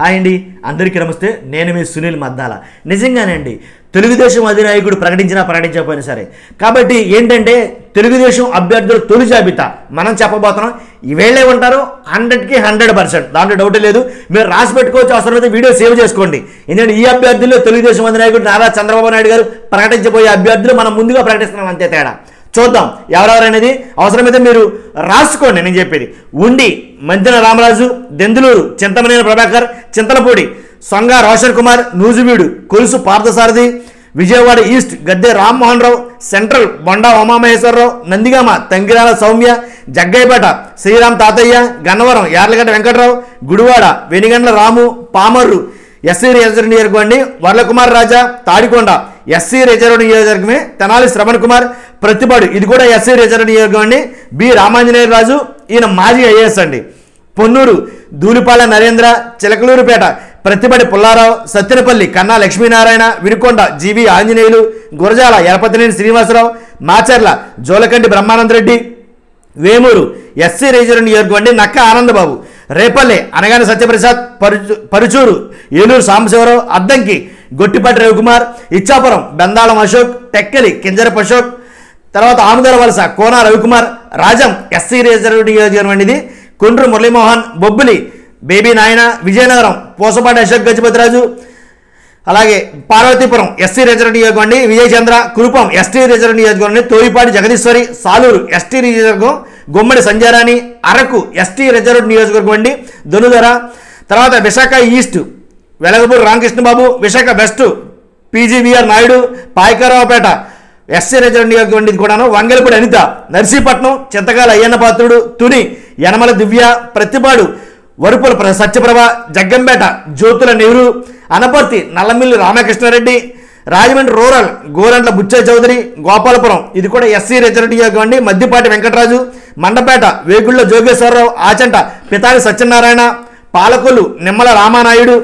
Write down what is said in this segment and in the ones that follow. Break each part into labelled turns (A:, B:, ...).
A: Hi అండి అందరికీ నమస్తే. నేను మీ సునీల్ మద్దాల. నిజంగానండి తెలుగుదేశం అధినాయకుడు ప్రకటించినా ప్రకటించకపోయినా సరే. కాబట్టి ఏంటంటే తెలుగుదేశం అభ్యర్థుల తొలి జాబితా మనం చెప్పబోతున్నాం. ఇవేళ్ళే ఉంటారు హండ్రెడ్కి హండ్రెడ్ పర్సెంట్. దాంట్లో డౌట్ లేదు. మీరు రాసి పెట్టుకోవచ్చు అవసరమైతే వీడియో సేవ్ చేసుకోండి. ఎందుకంటే ఈ అభ్యర్థుల్లో తెలుగుదేశం అధినాయకుడు నారా చంద్రబాబు నాయుడు గారు ప్రకటించబోయే అభ్యర్థులు మనం ముందుగా ప్రకటిస్తున్నాం అంతే తేడా. చూద్దాం ఎవరెవరనేది? అవసరమైతే మీరు రాసుకోండి నేను చెప్పేది. Undi Mantena Ramaraju Denduluru Chintamaneni Prabhakar Chintalapudi Songa Roshan Kumar Nuzvid Kolusu Parthasarathy Vijayawada east Gadde Rammohan Rao central Bonda Umamaheswara Rao Nandigama Tangirala Sowmya Jaggayyapeta Sriram Tatayya Gannavaram Yarlagadda Venkatrao Gudivada Venigandla Ramu Pamarru SC reserve నియోజకవర్గం Varlakumar Raja Tadikonda. SC reserve నియోజకవర్గమే తెనాలి శ్రవణ్ కుమార్ ప్రతిపాడు ఇది కూడా SC reserve నియోజకవర్గం అండి B. Ramanjaneya రాజు ఈయన మాజీ IAS అండి. Ponnuru Dhulipala Narendra Chilakaluripet Prathipadu Pullarao Sattenapalli Kanna Lakshminarayana Vinukonda GV Anjaneyulu Gurajala Yarapathineni Srinivasarao Macherla Julakanti Brahmanandareddy Vemuru SC reserve నియోజకవర్గం అండి నక్క ఆనందబాబు. రేపల్లె అనగానే సత్యప్రసాద్ పరుచు పరుచూరు ఏలూరు సాంబశివరావు అద్దంకి గొట్టిపాటి రవికుమార్ ఇచ్చాపురం బెందాళం అశోక్ టెక్కలి కింజరపు అశోక్ తర్వాత ఆముదల వలస కోన రవికుమార్ రాజం ఎస్సీ రిజర్వ్ నియోజకవర్గం ఇది కుండ్రు మురళీమోహన్ బొబ్బిలి బేబీ నాయన విజయనగరం పోసపాటి అశోక్ గజపతిరాజు అలాగే పార్వతీపురం ఎస్టీ రిజర్వ్ నియోజకవర్గం విజయచంద్ర కురుపం ఎస్టీ రిజర్వ్ నియోజకవర్గం తోయిపాటి జగదీశ్వరి సాలూరు ఎస్టీ నియోజకవర్గం గుమ్మడి సంజారాణి అరకు ఎస్టీ రిజర్వ్ నియోజకవర్గం అండి. దొనుదర తర్వాత Visakha east Velagapudi Ramakrishnababu Visakha west PGVR Naidu Payakaraopeta SC reserve నియోజకవర్గం ఇది కూడాను. వంగలపూడి అనిత నర్సీపట్నం చింతకాల అయ్యన్న పాత్రుడు తుని యనమల దివ్య ప్రతిపాడు వరుపుల ప్ర- సత్యప్రభ జగ్గంపేట జ్యోతుల నెహ్రూ అనపర్తి నల్లమిల్లి రామకృష్ణారెడ్డి రాజమండ్రి రూరల్ గోరంట్ల బుచ్చయ్య చౌదరి గోపాలపురం. ఇది కూడా ఎస్సీ రిజర్వ్ నియోజకవర్గం అండి. Maddipati Venkataraju Mandapeta Vegulla Jogeswararao Achanta Pithani Satyanarayana Palakollu Nimmala Ramanaidu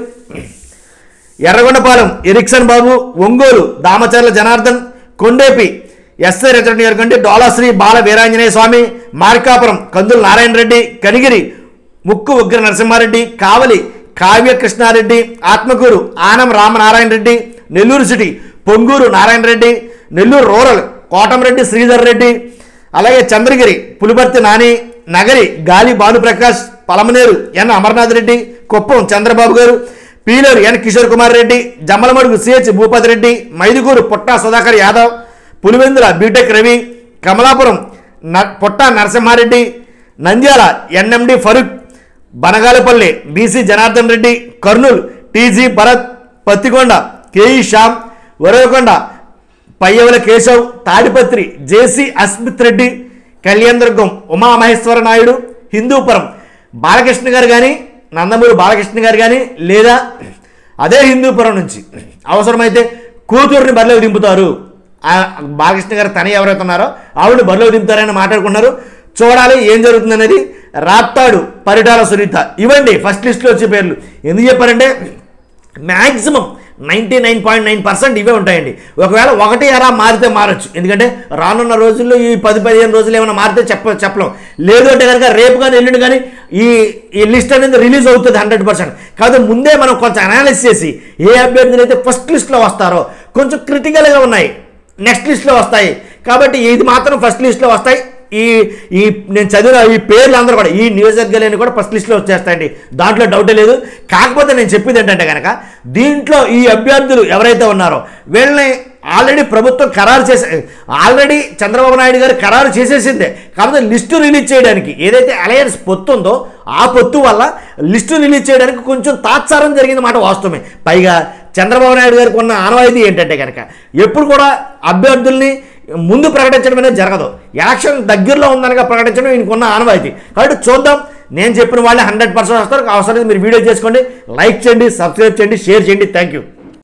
A: Yerragondapalem Erickson Babu Ongole Damacharla Janardhan Kondapi SC reserve నియోజకవర్గం డోలాశ్రీ బాల వీరాంజనేయ స్వామి మార్కాపురం కందుల Narayana Reddy Kanigiri Mukku Ugra Narasimhareddy Kavali Kavya Krishnareddy Atmakur Anam Ramanarayana Reddy Nellore city Ponguru Narayana Reddy Nellore rural Kotamreddy Sridhar Reddy అలాగే చంద్రగిరి పులిపర్తి నాని నగరి గాలి భానుప్రకాష్ పలమనేరు ఎన్ Amarnath Reddy Kuppam Chandrababu garu Pileru N Kishore Kumar Reddy Jammalamadugu CH Bhupathi Reddy Mydukur Putta Sudhakar Yadav Pulivendula BTech Ravi Kamalapuram న Putta Narasimhareddy Nandyal NMD Farooq Banaganapalle BC Janardhan Reddy Kurnool TG Bharath Pattikonda KE Shyam Uravakonda Payyavula Keshav Tadipatri JC Asmith Reddy Kalyandurg Umamaheswara Naidu Hindupur Balakrishna garu కానీ నందమూరి బాలకృష్ణ గారు కానీ లేదా అదే హిందూపురం నుంచి అవసరమైతే కూతుర్ని బరిలోకి దింపుతారు. బాలకృష్ణ గారు తన ఎవరైతే ఉన్నారో ఆవిడ బరిలోకి దింపుతారని మాట్లాడుకున్నారు. చూడాలి ఏం జరుగుతుందనేది రాప్తాడు పరిటాల సునీత. ఇవ్వండి ఫస్ట్ లిస్ట్లో వచ్చే పేర్లు. ఎందుకు చెప్పారంటే maximum ninety nine point nine percent ఇవే ఉంటాయండి. ఒకవేళ ఒకటి అలా మారితే మారచ్చు. ఎందుకంటే రానున్న రోజుల్లో ఈ పది పదిహేను రోజులు ఏమైనా మారితే చెప్ప చెప్పలేం. లేదు అంటే కనుక రేపు కానీ ఎల్లుండి కానీ ఈ ఈ లిస్ట్ అనేది రిలీజ్ అవుతుంది హండ్రెడ్ పర్సెంట్. కాదు ముందే మనం కొంచెం అనాలిసిస్ చేసి ఏ అభ్యర్థులు అయితే ఫస్ట్ లిస్ట్లో వస్తారో కొంచెం క్రిటికల్గా ఉన్నాయి. నెక్స్ట్ లిస్ట్లో వస్తాయి. కాబట్టి ఇది మాత్రం ఫస్ట్ లిస్ట్లో వస్తాయి. ఈ ఈ నేను చదివిన ఈ పేర్లు అందరూ కూడా ఈ నియోజకవర్గాలన్నీ కూడా ఫస్ట్ లిస్ట్లో వచ్చేస్తాయండి. దాంట్లో డౌటే లేదు. కాకపోతే నేను చెప్పేది ఏంటంటే కనుక దీంట్లో ఈ అభ్యర్థులు ఎవరైతే ఉన్నారో వీళ్ళని ఆల్రెడీ ప్రభుత్వం ఖరారు చేసే ఆల్రెడీ చంద్రబాబు నాయుడు గారు ఖరారు చేసేసిందే. కాకపోతే లిస్టు రిలీజ్ చేయడానికి ఏదైతే అలయన్స్ పొత్తు ఉందో ఆ పొత్తు వల్ల లిస్టు రిలీజ్ చేయడానికి కొంచెం తాత్సారం జరిగింది మాట వాస్తవమే. పైగా చంద్రబాబు నాయుడు గారికి ఉన్న ఆనవాయితీ ఏంటంటే కనుక ఎప్పుడు కూడా అభ్యర్థుల్ని ముందు ప్రకటించడం అనేది జరగదు. ఎలక్షన్ దగ్గరలో ఉందనగా ప్రకటించడం ఈయనకున్న ఆనవాయితీ. కాబట్టి చూద్దాం. నేను చెప్పిన వాళ్ళే హండ్రెడ్ పర్సెంట్ వస్తారు. అవసరం మీరు వీడియో చేసుకోండి. లైక్ చేయండి సబ్స్క్రైబ్ చేయండి షేర్ చేయండి. Thank you